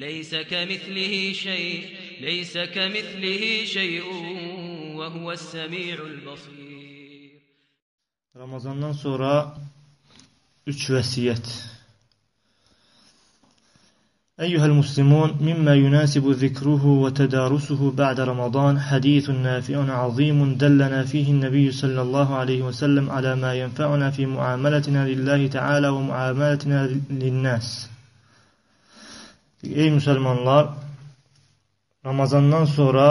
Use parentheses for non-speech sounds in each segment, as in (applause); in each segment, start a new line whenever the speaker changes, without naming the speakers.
ليس كمثله شيء ليس كمثله شيء وهو السميع البصير
Ramazandan sonra üç vəsiyyət. أيها المسلمون مما يناسب ذكره وتدارسه بعد رمضان حديث نافع عظيم دلنا فيه النبي صلى الله عليه وسلم على ما ينفعنا في معاملتنا لله تعالى ومعاملتنا للناس Ey müsəlmanlar, Ramazandan sonra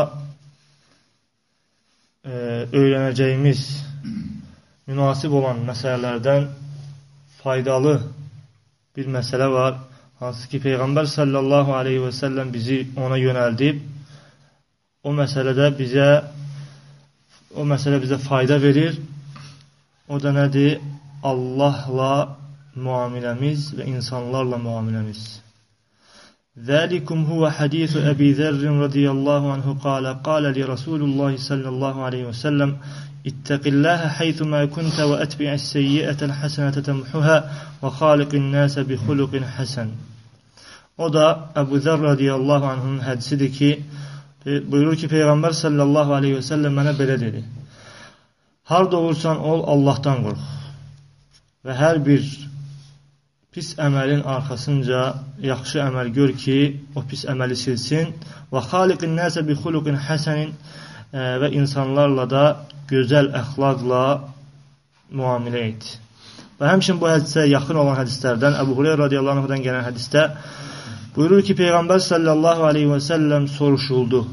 e, öyrənəcəyimiz münasib olan məsələlərdən faydalı bir məsələ var. Hansı ki, Peyğəmbər sallallahu aleyhi və səlləm bizi ona yönəldib, o məsələdə bizə o məsələ bizə fayda verir. O da nədir? Allahla müamiləmiz və insanlarla müamiləmiz. ذلكم هو حديث أبي ذر رضي الله عنه قال قال لرسول الله صلى الله عليه وسلم اتق الله حيثما كنت وأتبع السيئة الحسنة تمحها وخالق الناس بخلق حسن O da Ebu Zer radiyallahu anh'ın hədisidir ki, buyurur ki, Peyğəmbər sallallahu aleyhi və səlləm mənə belə dedi. Harda olursan ol, Allahdan qorx. Və hər bir pis əməlin arxasınca yaxşı əməl gör ki, o pis əməli silsin. Və xaliqin nəsə bi xuluqin həsənin və insanlarla da gözəl əxlaqla müamilə et. Və həmçin bu hədisə yaxın olan hədislərdən Əbu Hureyra radiyallahu anhudan gələn hədisdə buyurur ki, Peyğəmbər sallallahu aleyhi və səlləm soruşuldu.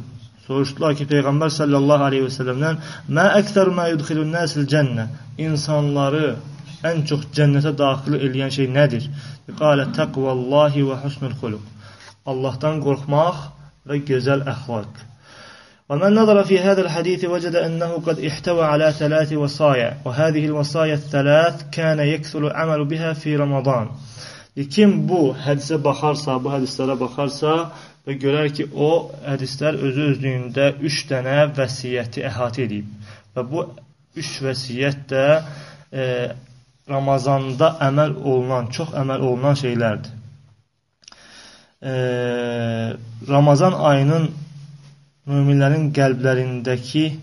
Soruşdular ki, Peyğəmbər sallallahu aleyhi və səlləmdən Mə əksər mə yudxilun nəsil cənnə İnsanları ən çox cənnətə daxil eləyən şey nədir? Qalə təqvallahi və husnul xuluq. Allahdan qorxmaq və gözəl əxlaq. ومن نظر في هذا الحديث وجد أنه قد احتوى على ثلاث وصايا وهذه الوصايا الثلاث كان يكثر العمل بها في رمضان Kim bu hədisə baxarsa, bu hədislərə baxarsa və görər ki, o hədislər özü özlüyündə üç dənə vəsiyyəti əhatə edib. Və bu üç vəsiyyət də e, Ramazanda əməl olunan, çox əməl olunan şeylərdir. E, Ramazan ayının möminlərin qəlblərindəki e,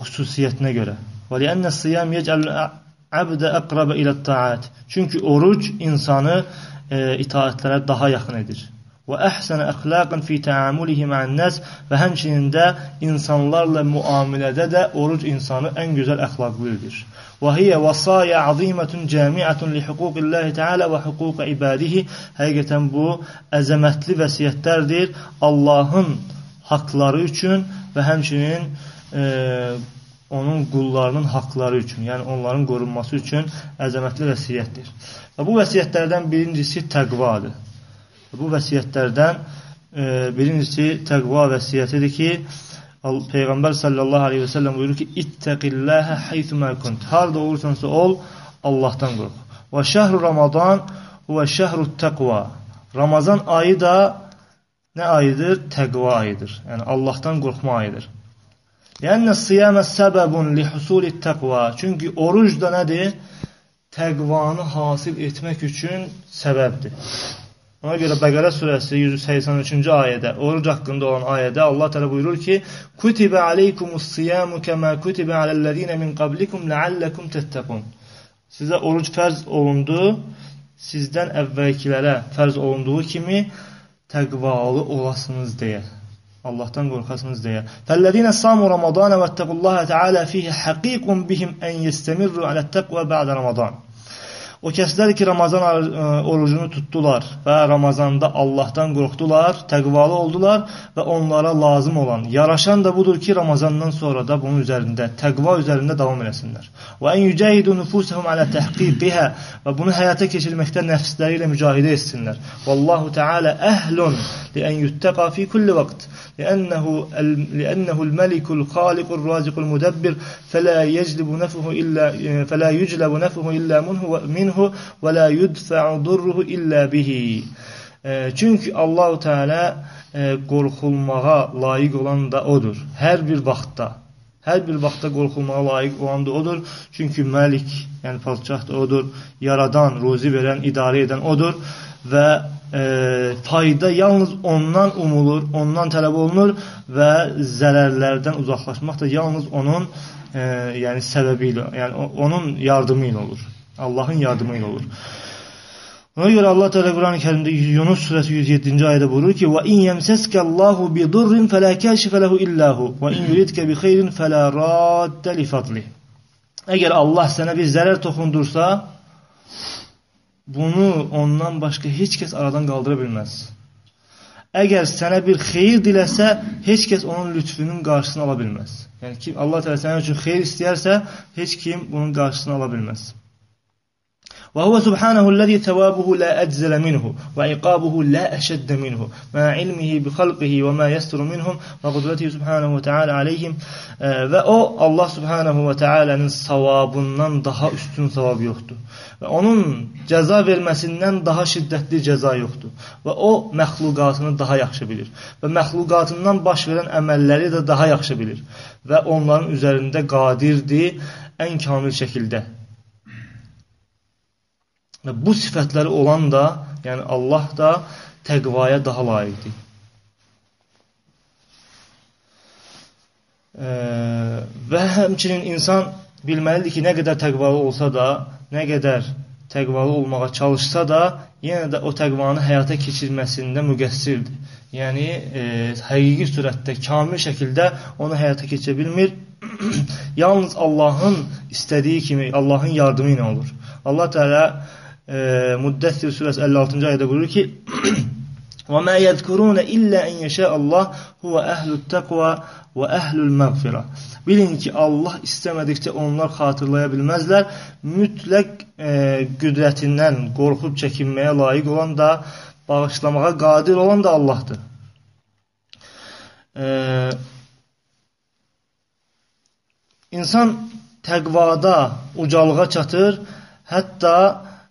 xüsusiyyətinə görə. Və li'anna siyam yec'al abdə əqrabə ilə taat. Çünki oruc insanı e, itaətlərə daha yaxın edir. Və əhsənə əxlaqən fi təamulihi ma'an-nas və həmçinin də insanlarla müamilədə də oruc insanı ən gözəl əxlaqlı edir. Və hiyə vasaya azimatun cami'atun li huquqillahi ta'ala və huquq ibadihi. Həqiqətən bu əzəmətli vəsiyyətlərdir. Allahın haqları üçün və həmçinin e, onun qullarının haqları üçün, yəni onların qorunması üçün əzəmətli vəsiyyətdir. Və bu vəsiyyətlərdən birincisi təqvadır. Bu vəsiyyətlərdən e, birincisi təqva vəsiyyətidir ki, Peyğəmbər sallallahu aleyhi və səlləm buyurur ki, İttəqilləhə haythumə kunt. Harada olursansa ol, Allahdan qorx. Və şəhru Ramazan və şəhru təqva. Ramazan ayı da nə ayıdır? Təqva ayıdır. Yəni Allahdan qorxma ayıdır. Yəni siyamə səbəbun li husulit təqva. Çünki oruc da nədir? Təqvanı hasil etmək üçün səbəbdir. Ona görə Bəqərə surəsi 183-cü ayədə, oruc haqqında olan ayədə Allah təala buyurur ki: "Kutibə aleykumus siyamu kema kutibə aləllezine min qablikum la'allakum tettaqun." Sizə oruc fərz olundu, sizdən əvvəlkilərə fərz olunduğu kimi təqvalı olasınız deyə. Allahdan qorxasınız deyə. Fəllezine samu Ramazan və ittaqullaha Teala fihi haqiqun bihim en yestemirru alə't-təqva ba'da Ramazan. O kəslər ki, Ramazan e, orucunu tutdular və Ramazanda Allahdan qorxdular, təqvalı oldular və onlara lazım olan, yaraşan da budur ki, Ramazandan sonra da bunun üzərində, təqva üzərində davam eləsinlər. Və en yücəhidu nufusahum alə təhqiqihə və bunu həyata keçirməkdə nəfsləri ilə mücahidə etsinlər. Vallahu Teala əhlun li en yuttaqa fi kulli vaqt. لأنه لأنه الملك الخالق الرازق المدبر فلا يجلب نفعه إلا فلا يجلب نفعه إلا منه منه minhu və la yudfa'u durruhu illə bihi. Çünki Allahu Teala e, qorxulmağa layiq olan da odur. Hər bir vaxtda. Hər bir vaxtda qorxulmağa layiq olan da odur. Çünki Məlik, yəni padşah da odur, yaradan, ruzi verən, idarə edən odur və e, fayda yalnız ondan umulur, ondan tələb olunur və zərərlərdən uzaqlaşmaq da yalnız onun e, yəni səbəbi ilə, yəni onun yardımı ilə olur. Allahın yardımı ilə olur. Ona görə Allah Teala Quran-ı Kərimdə Yunus surəsi 107-ci ayədə buyurur ki: "Və in yemseskallahu bi durrin fela kashifa lehu illa hu və in yuridke bi xeyrin fela radda li fadli." Əgər Allah sənə bir zərər toxundursa, bunu ondan başqa heç kəs aradan qaldıra bilməz. Əgər sənə bir xeyir diləsə, heç kəs onun lütfünün qarşısını ala bilməz. Yəni ki, Allah Teala sənin üçün xeyir istəyərsə, heç kim bunun qarşısını ala bilməz. وهو سبحانه الذي ثوابه لا أجزل منه وعقابه لا أشد منه مع علمه بخلقه وما يستر منهم وقدرته سبحانه وتعالى عليهم və o Allah subhanahu və teala'nın savabından daha üstün savab yoxdur. Və onun cəza verməsindən daha şiddətli cəza yoxdur. Və o məxluqatını daha yaxşı bilir. Və məxluqatından baş verən əməlləri də daha yaxşı bilir. Və onların üzərində qadirdir ən kamil şəkildə. Və bu sifətləri olan da, yəni Allah da təqvaya daha layiqdir. E, və həmçinin insan bilməlidir ki, nə qədər təqvalı olsa da, nə qədər təqvalı olmağa çalışsa da, yenə də o təqvanı həyata keçirməsində müqəssirdir. Yəni, e, həqiqi surətdə, kamil şəkildə onu həyata keçirə bilmir. (clears throat) Yalnız Allahın istədiyi kimi, Allahın yardımı ilə olur. Allah Teala e, Müddəssir surəsi 56-cı ayədə buyurur ki: (clears throat) "Və mə yezkurun illə en yəşə Allah huve ehlut taqva və ehlul məğfirə." Bilin ki, Allah istəmədikcə onlar xatırlaya bilməzlər. Mütləq e, qüdrətindən qorxub çəkinməyə layiq olan da, bağışlamağa qadir olan da Allahdır. E, insan təqvada ucalığa çatır, hətta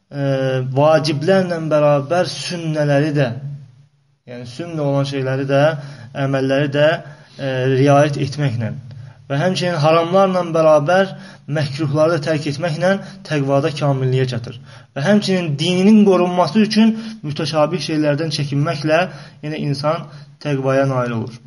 vaciblərlə bərabər sünnələri də, yəni sünnə olan şeyləri də, əməlləri də e, riayət etməklə və həmçinin haramlarla bərabər məkruhları da tərk etməklə təqvada kamilliyə çatır. Və həmçinin dininin qorunması üçün mütəşabih şeylərdən çəkinməklə yenə insan təqvaya nail olur.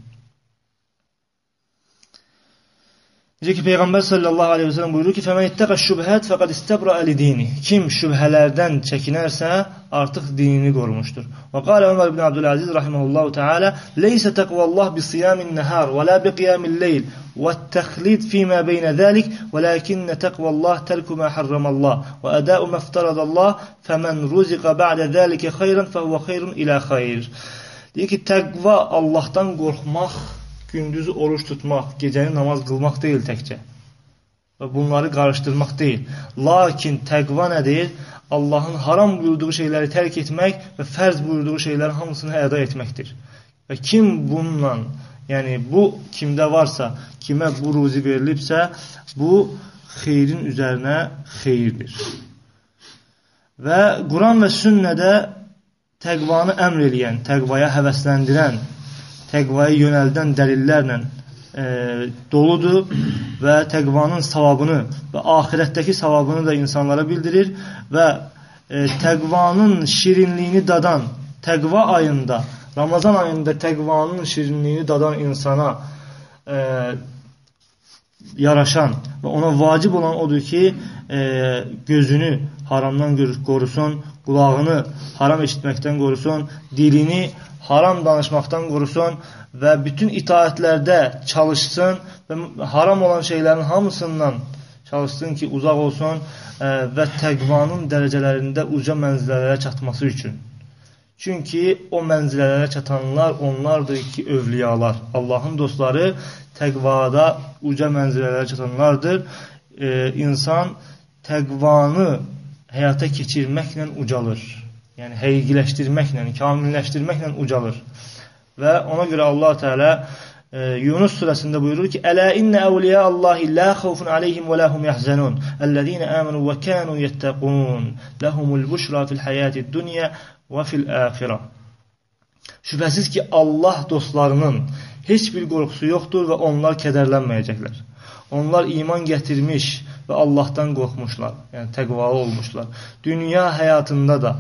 Diyor ki Peygamber sallallahu aleyhi ve sellem buyuruyor ki فَمَنْ اِتَّقَ الشُّبْهَاتِ فَقَدْ اِسْتَبْرَ الْدِينِ Kim şüphelerden çekinerse artık dinini korumuştur. وَقَالَ عَمَرْ بِنْ عَبْدُ الْعَزِيزِ رَحِمَهُ اللّٰهُ تَعَالَى لَيْسَ تَقْوَى اللّٰهِ بِصِيَامِ النَّهَارِ وَلَا بِقِيَامِ اللَّيْلِ وَالتَّخْلِيدِ فيما بَيْنَ ذَلِكِ ولكن تَقْوَى اللّٰهِ تَلْكُ مَا حَرَّمَ اللّٰهِ وَأَدَاءُ مَا افْتَرَضَ اللّٰهِ فَمَنْ رُزِقَ بَعْدَ ذَلِكَ خَيْرًا فَهُوَ خَيْرٌ اِلَى خَيْرٍ Diyor التقوى الله تنقر korkmak gündüzü oruç tutmaq, gecəni namaz qılmaq deyil təkcə. Və bunları qarışdırmaq deyil. Lakin təqva nədir? Allahın haram buyurduğu şeyləri tərk etmək və fərz buyurduğu şeylərin hamısını əda etməkdir. Və kim bununla, yəni bu kimdə varsa, kimə bu ruzi verilibsə, bu xeyrin üzərinə xeyirdir. Və Quran və sünnədə təqvanı əmr eləyən, təqvaya həvəsləndirən, təqvaya yönəldən dəlillərlə e, doludur və təqvanın savabını və axirətdəki savabını da insanlara bildirir və e, təqvanın şirinliyini dadan təqva ayında, Ramazan ayında təqvanın şirinliyini dadan insana e, yaraşan və ona vacib olan odur ki, e, gözünü haramdan qorusun, qulağını haram eşitməkdən qorusun, dilini haram danışmaqdan qorusun və bütün itaətlərdə çalışsın və haram olan şeylərin hamısından çalışsın ki, uzaq olsun ə, və təqvanın dərəcələrində uca mənzilələrə çatması üçün. Çünki o mənzilələrə çatanlar onlardır ki, övliyalar. Allahın dostları təqvada uca mənzilələrə çatanlardır. E, insan təqvanı həyata keçirməklə ucalır yəni həqiqiləşdirməklə, kamilləşdirməklə ucalır. Və ona görə Allah Teala e, Yunus surəsində buyurur ki: "Ələ innə əvliya Allahi la xawfun alayhim və lahum yahzanun, ellezina amanu və kanu yettaqun, lahumul bushra fil hayatid dunya və fil axirə." Şübhəsiz ki, Allah dostlarının heç bir qorxusu yoxdur və onlar kədərlənməyəcəklər. Onlar iman gətirmiş, və Allahdan qorxmuşlar. Yəni təqvalı olmuşlar. Dünya həyatında da,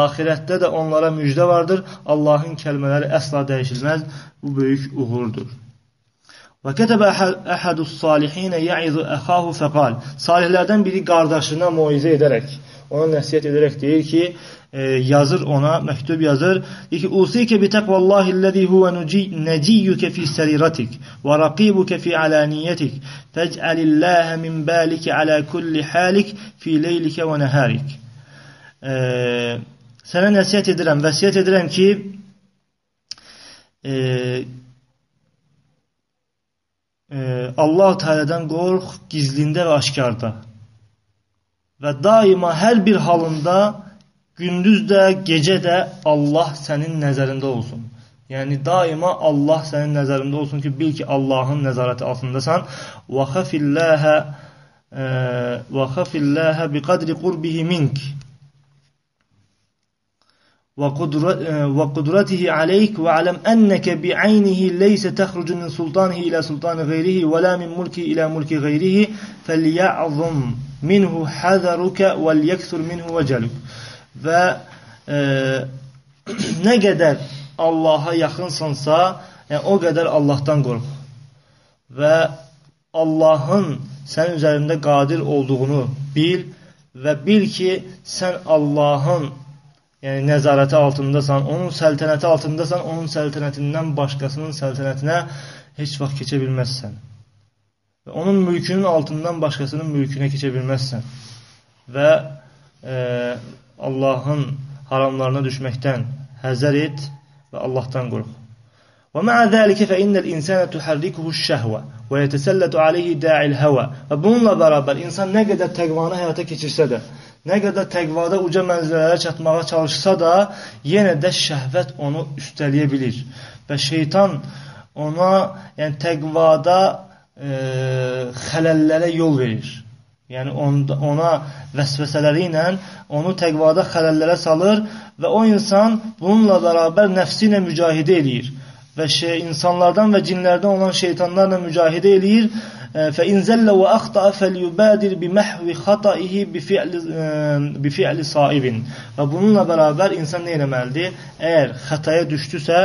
axirətdə də onlara müjdə vardır. Allahın kəlmələri əsla dəyişilməz. Bu böyük uğurdur. Və kətəbə əhədus salihinə ya'izu əxahu fəqal. Salihlərdən biri qardaşına moizə edərək, ona nəsiyyət edərək deyir ki, e, yazır ona, məktub yazır. Deyir ki, Usikə bi təqvallahi ləzi huvə nəciyyükə fi səriratik və raqibukə fi alaniyyətik fəcəlilləhə min bəlikə alə kulli halik fi leylikə və nəhərik. E, sənə nəsiyyət edirəm, vəsiyyət edirəm ki, e, e, Allah Teala'dan qorx gizlində və aşkarda. Və daima hər bir halında gündüz də, gecə də Allah sənin nəzərində olsun. Yəni daima Allah sənin nəzərində olsun ki, bil ki, Allahın nəzarəti altındasan. Və xafilləhə və xafilləhə biqadri qurbihi mink. وقدرته عليك واعلم أنك بعينه ليس تخرج من سلطانه إلى سلطان غيره ولا من ملكه إلى ملك غيره فليعظم minhu həzəruka vəl yeksur minhu vəcəlük. Və e, (clears throat) nə qədər Allaha yaxınsansa, yəni o qədər Allahdan qorx. Və Allahın sənin üzərində qadir olduğunu bil və bil ki, sən Allahın yəni nəzarəti altındasan, onun səltənəti altındasan, onun səltənətindən başqasının səltənətinə heç vaxt keçə bilməzsən. Və onun mülkünün altından başqasının mülkünə keçə bilməzsən. Və e, Allahın haramlarına düşməkdən həzər et və Allahdan qorx. Və mə zəlikə fə innəl insənə tuhərrikuhu şəhvə və yətəsəllətu aleyhi da'il həvə. Və bununla bərabər insan nə qədər təqvanı həyata keçirsə də, Nə qədər təqvada uca mənzilələrə çatmağa çalışsa da, yenə də şəhvət onu üstəliyə bilir. Və şeytan ona, yəni təqvada e, xələllərə yol verir. Yəni ona vəsvəsələri ilə onu təqvada xələllərə salır və o insan bununla bərabər nəfsi ilə mücahidə eləyir və şey, insanlardan və cinlərdən olan şeytanlarla mücahidə eləyir. E, Fa in zalla wa axta falyubadir bi mahwi xata'ihi bi fi'li e, bi fi'li sa'ibin. Və bununla bərabər insan nə etməlidir? Əgər xətaya düşdüsə,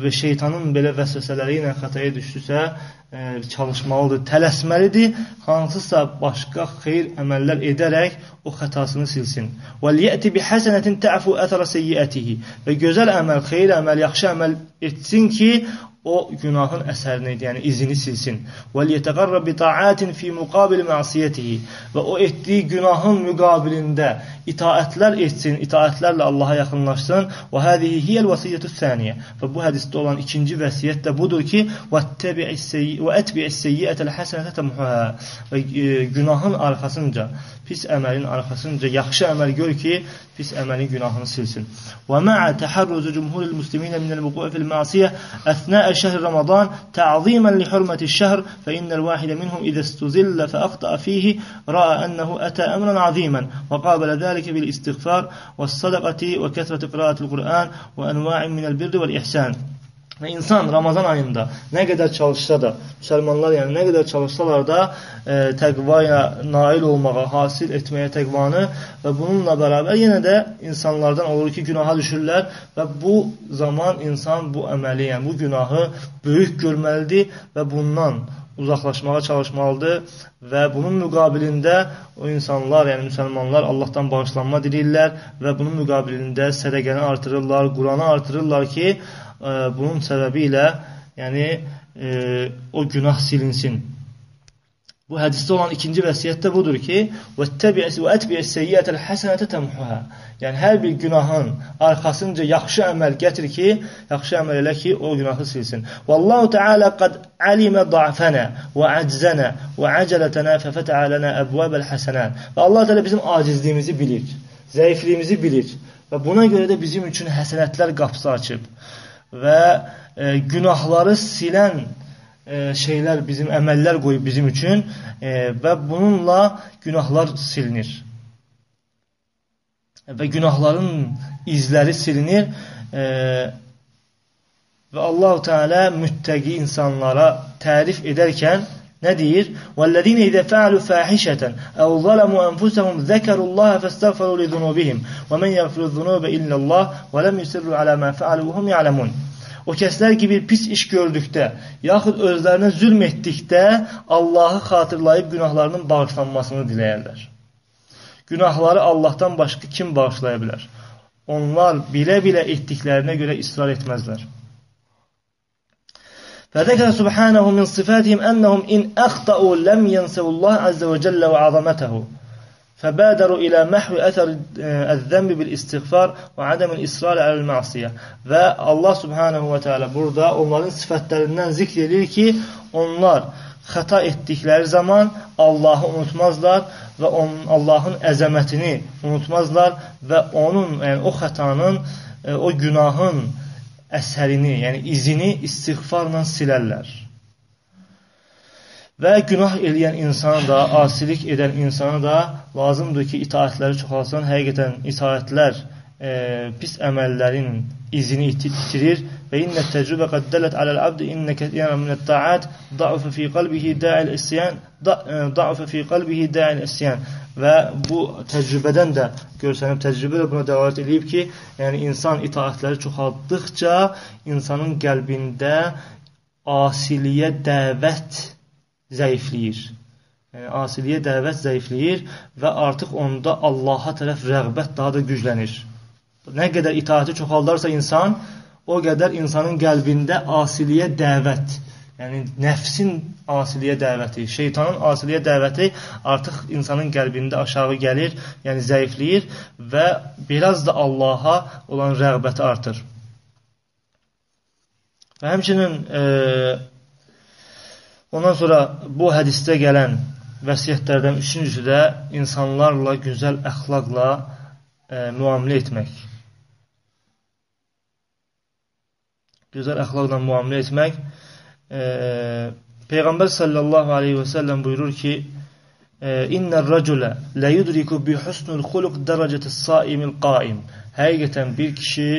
və şeytanın belə vəsvəsələri ilə xətaya düşdüsə, çalışmalıdır, tələsməlidir, hansısa başqa xeyir əməllər edərək o xətasını silsin. وَلْيَأْتِ بِحَسَنَةٍ تَعْفُ أَثَرَ سَيِّئَتِهِ Və gözəl əməl, xeyir əməl, yaxşı əməl etsin ki, o günahın əsərini, yəni izini silsin. Və liyətəqarrab bi ta'atin fi muqabil məsiyyətihi və o etdiyi günahın müqabilində itaətlər etsin, itaətlərlə Allaha yaxınlaşsın. Və hadihi hiyəl vəsiyyətü saniyə. Və bu hədisdə olan ikinci vəsiyyət də budur ki, və ətbi'is seyyiətəl həsənətə təmhuhə. Və e, günahın arxasınca, pis əməlin arxasınca yaxşı əməl gör ki, pis əməlin günahını silsin. Və ma'a taharruz cumhurul muslimin min al-wuqu' fil ma'siyah أثناء شهر رمضان تعظيما لحرمة الشهر فإن الواحد منهم إذا استزل فأخطأ فيه رأى أنه أتى أمرا عظيما وقابل ذلك ذلك بالاستغفار والصدقة وكثرة قراءة القرآن وأنواع من البر والإحسان Və insan Ramazan ayında nə qədər çalışsa da, müsəlmanlar yəni nə qədər çalışsalar da e, təqvaya nail olmağa, hasil etməyə təqvanı və bununla bərabər yenə də insanlardan olur ki, günaha düşürlər və bu zaman insan bu əməli, yəni bu günahı böyük görməlidir və bundan uzaqlaşmağa çalışmalıdır və bunun müqabilində o insanlar, yəni müsəlmanlar Allahdan bağışlanma dilirlər və bunun müqabilində sədəqəni artırırlar, Quranı artırırlar ki, e, bunun səbəbi ilə yəni e, o günah silinsin. Bu hədisdə olan ikinci vəsiyyət də budur ki, "Vəttəbi'is və ətbi'is seyyiətəl həsənətə təmhuha." Yəni hər bir günahın arxasınca yaxşı əməl gətir ki, yaxşı əməl elə ki, o günahı silsin. Vallahu Teala qad alima da'fana və aczana və acalatana fəfətə lana abwabal hasanat. Və Allah Teala bizim acizliyimizi bilir, zəifliyimizi bilir və buna görə də bizim üçün həsənətlər qapısı açıb və e, günahları silən e, şeylər, bizim əməllər qoyub bizim üçün e, və bununla günahlar silinir. Və günahların izləri silinir e, və Allahu Teala müttəqi insanlara tərif edərkən Nə deyir? وَالَّذِينَ إِذَا فَعَلُوا فَاحِشَةً أَوْ ظَلَمُوا أَنفُسَهُمْ ذَكَرُوا اللَّهَ فَاسْتَغْفَرُوا لِذُنُوبِهِمْ وَمَنْ يَغْفِرُ الذُّنُوبَ إِلَّا اللَّهُ وَلَمْ يُصِرُّوا عَلَى مَا فَعَلُوا وَهُمْ يَعْلَمُونَ O kəslər ki, bir pis iş gördükdə, yaxud özlərinə zülm etdikdə Allahı xatırlayıb günahlarının bağışlanmasını diləyərlər. Günahları Allahdan başqa kim bağışlaya bilər? Onlar bilə-bilə etdiklərinə görə israr etməzlər. فذكر سبحانه من صفاتهم أنهم إن أخطأوا لم ينسوا الله عز وجل وعظمته فبادروا إلى محو أثر الذنب بالاstiğfar ve ademul israr alel masiye. Ve Allah Subhanahu ve Teala burada onların sıfatlarından zikredir ki onlar xəta etdikləri zaman Allahı unutmazlar və onun Allahın əzəmətini unutmazlar və onun, yəni o xətanın, e, o günahın əsərini, yəni izini istiğfarla silərlər. Və günah eləyən insana da, asilik edən insana da lazımdır ki, itaətləri çoxalsın. Həqiqətən itaətlər e, pis əməllərin izini itirir və innə təcrübə qəd dələt aləl-abd innə kəthiyən minət-ta'at da'ufa fi qalbihi da'il isyan da'ufa fi qalbihi da'il isyan və bu təcrübədən də görsənib, təcrübə də buna dəlalət edib ki, yəni insan itaətləri çoxaltdıqca insanın qəlbində asiliyə dəvət zəifləyir. Yəni, asiliyə dəvət zəifləyir və artıq onda Allaha tərəf rəğbət daha da güclənir. Nə qədər itaəti çoxaldarsa insan, o qədər insanın qəlbində asiliyə dəvət Yəni nəfsin asiliyə dəvəti, şeytanın asiliyə dəvəti artıq insanın qəlbində aşağı gəlir, yəni zəifləyir və biraz da Allaha olan rəğbəti artır. Və həmçinin e, ondan sonra bu hədisdə gələn vəsiyyətlərdən üçüncüsü də insanlarla gözəl əxlaqla e, müamilə etmək. Gözəl əxlaqla müamilə etmək e, Peyğəmbər sallallahu aleyhi və səlləm buyurur ki, İnnər rəculə lə yudriku bi husnul xuluq dərəcətis saimil qaim. Həqiqətən bir kişi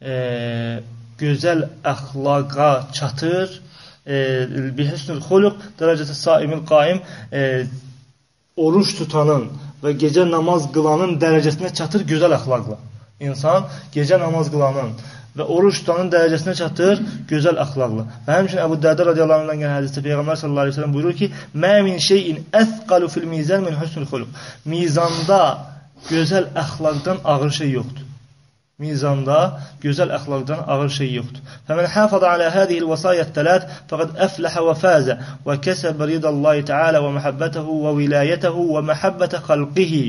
e, gözəl əxlaqa çatır. Bi husnul xuluq dərəcətis saimil qaim e, oruç tutanın və gecə namaz qılanın dərəcəsinə çatır gözəl əxlaqla. İnsan gecə namaz qılanın və oruç tutanın dərəcəsinə çatır gözəl əxlaqla. Və həmçinin Əbu Dərdə radiyallahu anhdan gələn hədisdə Peyğəmbər sallallahu əleyhi və səlləm buyurur ki: "Mə min şeyin əsqalu fil mizan min husnul xuluq." Mizanda gözəl əxlaqdan ağır şey yoxdur. Mizanda gözəl əxlaqdan ağır şey yoxdur. Fəmən hafaza alə hadihi el-vasayət təlat fəqad əfləhə və fəzə və kəsəbə ridallahi təala və məhəbbətəhu və vilayətəhu və məhəbbətə xalqihi.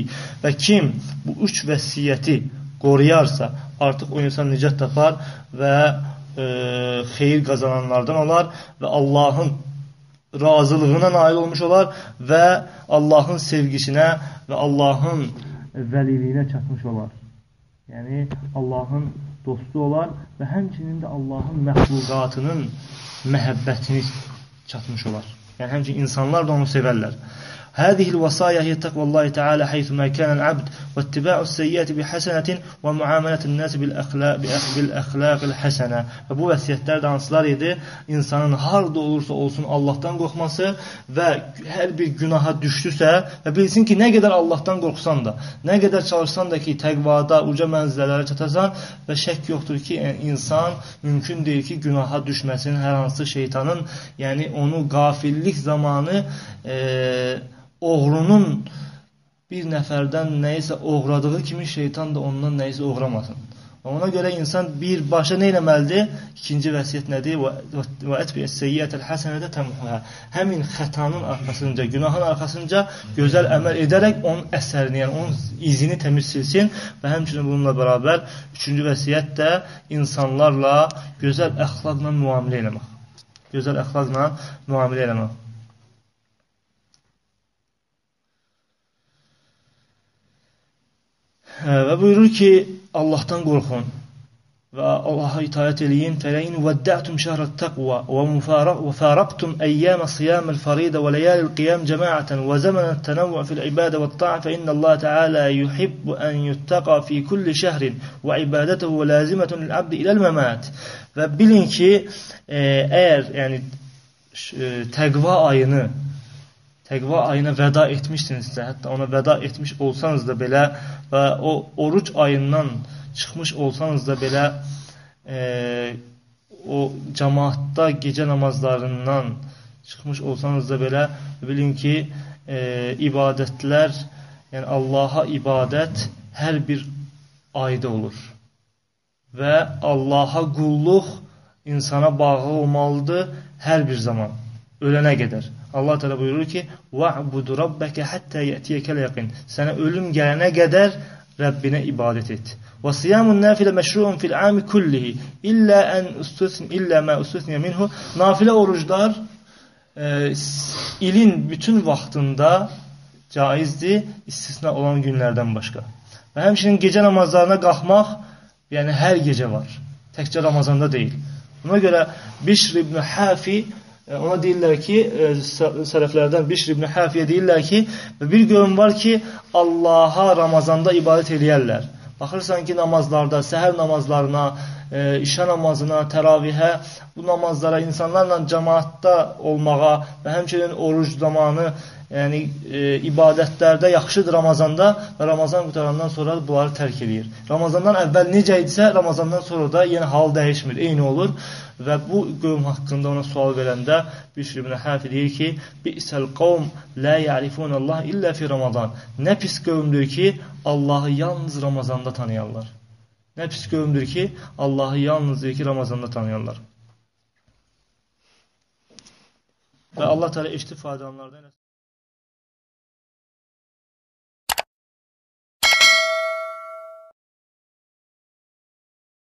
Və kim bu üç vəsiyyəti qoruyarsa, artıq o insan nicət tapar və e, xeyir qazananlardan olar və Allahın razılığına nail olmuş olar və Allahın sevgisinə və Allahın vəliliyinə çatmış olar. Yəni Allahın dostu olar və həmçinin də Allahın məxluqatının məhəbbətini çatmış olar. Yəni həmçinin insanlar da onu sevərlər. هذه الوصايا هي تقوى الله تعالى حيثما كان العبد واتباع السيئات بحسنة ومعاملة الناس بالأخلاق, بالأخلاق الحسنة və bu vəsiyyətlər də hansılar idi? İnsanın harda olursa olsun Allahdan qorxması və hər bir günaha düşdüsə və bilsin ki, nə qədər Allahdan qorxsan da, nə qədər çalışsan da ki, təqvada, uca mənzilələrə çatasan və şək yoxdur ki, insan mümkün deyil ki, günaha düşməsin hər hansı şeytanın, yəni onu qafillik zamanı e, oğrunun bir nəfərdən nəyisə oğradığı kimi şeytan da ondan nəyisə oğramasın. Ona görə insan birbaşa nə etməlidir? İkinci vəsiyyət nədir? Və etbi'əs seyyiətəl həsənətə təmhuhə. Həmin xətanın arxasınca, günahın arxasınca gözəl əməl edərək onun əsərini, yəni onun izini təmiz silsin və həmçinin bununla bərabər üçüncü vəsiyyət də insanlarla gözəl əxlaqla müamilə eləmək. Gözəl əxlaqla müamilə eləmək. Və buyurur ki, Allahdan qorxun və Allaha itaət eləyin. Fələyin vəddətum şəhrət təqva və fəraqtum əyyəmə siyaməl faridə və ləyəlil qiyam cəmaətən və zəmənət tənəvvə fil ibadə və ta'a fə innə Allah Teala yuhibbu ən yuttaqa fi kulli şəhrin və ibadətəhu və lazimətun lil-abdi iləl məmət. Və bilin ki, e, əgər yəni təqva ayını təqva ayına vəda etmişsinizsə, hətta ona vəda etmiş olsanız da belə və o oruc ayından çıxmış olsanız da belə e, o cəmaatda gecə namazlarından çıxmış olsanız da belə bilin ki, e, ibadətlər, yəni Allaha ibadət hər bir ayda olur. Və Allaha qulluq insana bağlı olmalıdır hər bir zaman, ölənə qədər. Allah Teala buyurur ki: "Va'budu rabbeke hatta ya'tiyekel yaqin." Sənə ölüm gələnə qədər Rəbbinə ibadət et. Və siyamun nafilə məşruun fil ami kullihi illə an ustusn illə ma ustusniya minhu. Nafilə oruclar e, ilin bütün vaxtında caizdir, istisna olan günlərdən başqa. Və həmçinin gecə namazlarına qalxmaq, yəni hər gecə var. Təkcə Ramazanda deyil. Buna görə Bişr ibn Hafi ona deyirlər ki, e, sələflərdən Bişr ibn Hafiyə deyirlər ki, bir qövm var ki, Allaha Ramazanda ibadət eləyərlər. Baxırsan ki, namazlarda, səhər namazlarına, e, işə namazına, təravihə, bu namazlara, insanlarla cəmaatda olmağa və həmçinin oruc zamanı yəni e, ibadətlərdə yaxşıdır Ramazanda və Ramazan qutarandan sonra bunları tərk eləyir. Ramazandan əvvəl necə idisə, Ramazandan sonra da yenə hal dəyişmir, eyni olur və bu qövm haqqında ona sual verəndə Bişr ibn Hafi deyir ki, "Bi'sel qavm la ya'rifun Allah illa fi Ramazan." Nə pis qövmdür ki, Allahı yalnız Ramazanda tanıyarlar. Nə pis qövmdür ki, Allahı yalnız ki, Ramazanda tanıyarlar. Və Allah Teala eşitib faydalanlardan